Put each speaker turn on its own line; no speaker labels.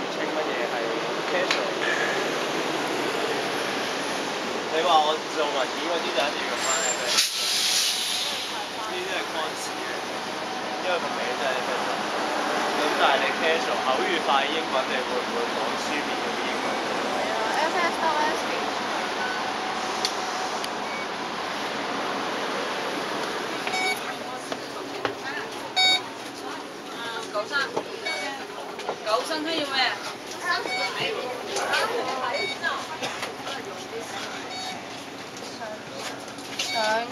唔清乜嘢係 casual。你話我做文件嗰啲就一定要用翻 FS。呢啲係 cons 嘅，因為個名真係 FS。咁但係你 casual 口語化英文，你會唔會講書面嗰啲英文？
係啊，FS 得 S
九三，上车要咩？
上